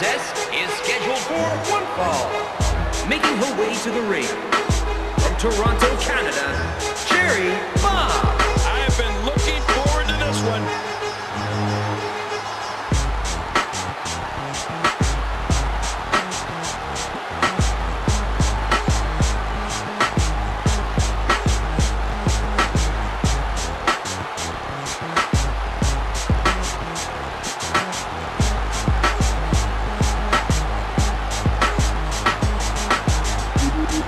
contest is scheduled for one fall. Making her way to the ring. From Toronto, Canada, Cherry Bomb.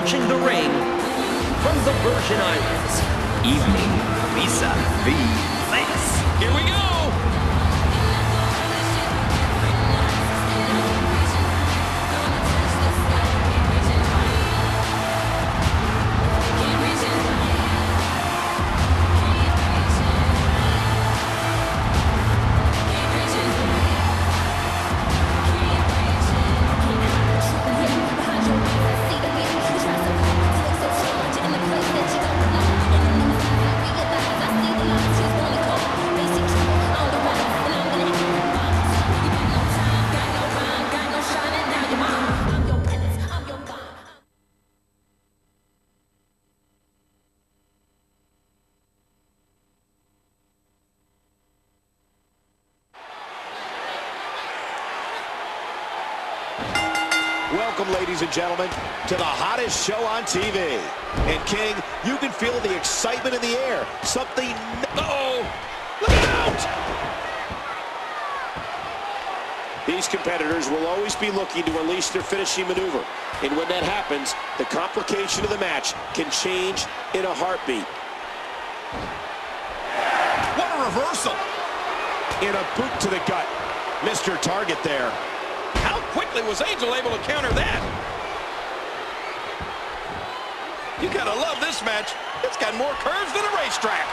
approaching the ring from the Virgin Islands, Evening Visa V. Here we go! Welcome, ladies and gentlemen, to the hottest show on TV. And, King, you can feel the excitement in the air. Something... Uh oh Look out! These competitors will always be looking to unleash their finishing maneuver. And when that happens, the complication of the match can change in a heartbeat. What a reversal! In a boot to the gut. Mr. Target there. Quickly was Angel able to counter that? You gotta love this match. It's got more curves than a racetrack.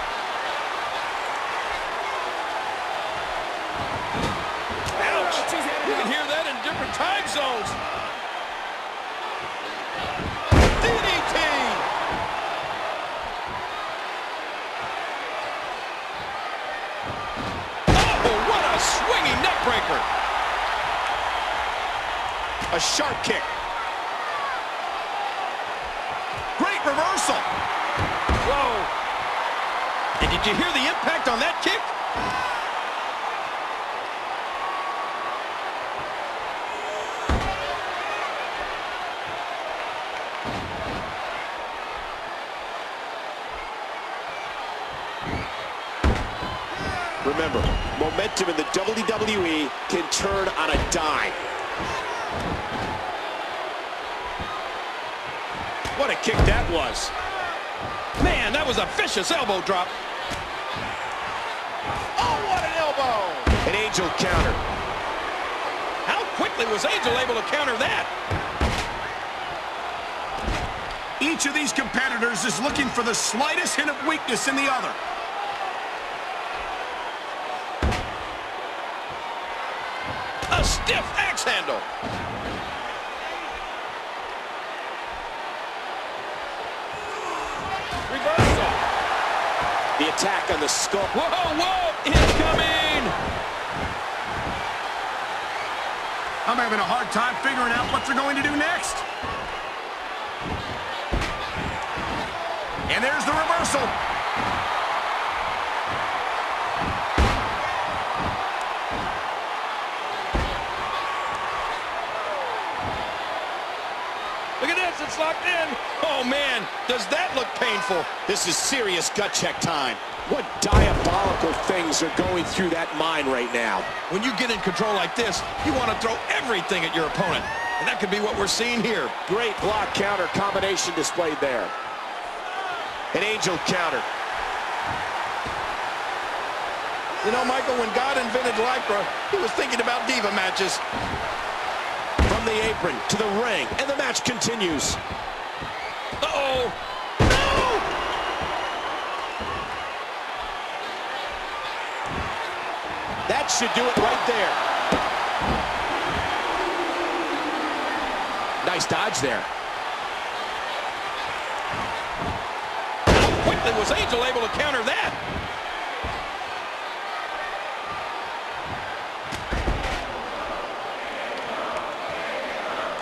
Ouch! You can hear that in different time zones. DDT! Oh, what a swinging neckbreaker! A sharp kick. Great reversal. Whoa. And did you hear the impact on that kick? Remember, momentum in the WWE can turn on a dime. What a kick that was. Man, that was a vicious elbow drop. Oh, what an elbow. An Angel counter. How quickly was Angel able to counter that? Each of these competitors is looking for the slightest hint of weakness in the other. Stiff axe handle. Reversal. The attack on the skull. Whoa, whoa, incoming! I'm having a hard time figuring out what they're going to do next. And there's the reversal. It's locked in. Oh, man, does that look painful? This is serious gut check time. What diabolical things are going through that mind right now? When you get in control like this, you want to throw everything at your opponent. And that could be what we're seeing here. Great block counter combination displayed there. An angel counter. You know, Michael, when God invented Lycra, he was thinking about diva matches. The apron to the ring, and the match continues. Uh-oh. No! That should do it right there. Nice dodge there. How quickly was Angel able to counter that?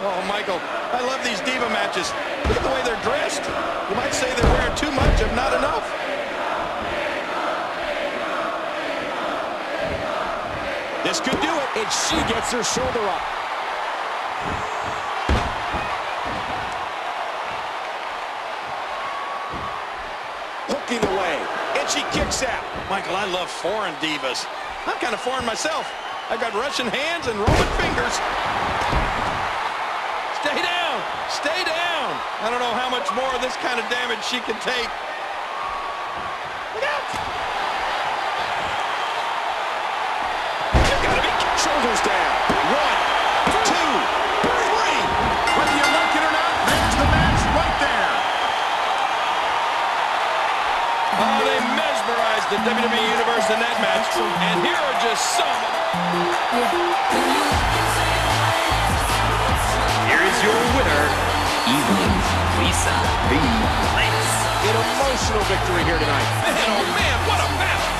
Oh, Michael, I love these diva matches. Look at the way they're dressed. You might say they're wearing too much, if not enough. This could do it. And she gets her shoulder up. Hooking away, and she kicks out. Michael, I love foreign divas. I'm kind of foreign myself. I've got Russian hands and Roman fingers. Stay down. Stay down. I don't know how much more of this kind of damage she can take. Look out. You gotta be Shoulders down. One, two, three. Whether you like it or not, there's the match right there. Oh, they mesmerized the WWE Universe in that match. And here are just some. B. Lance. An emotional victory here tonight. Man, oh man, what a battle.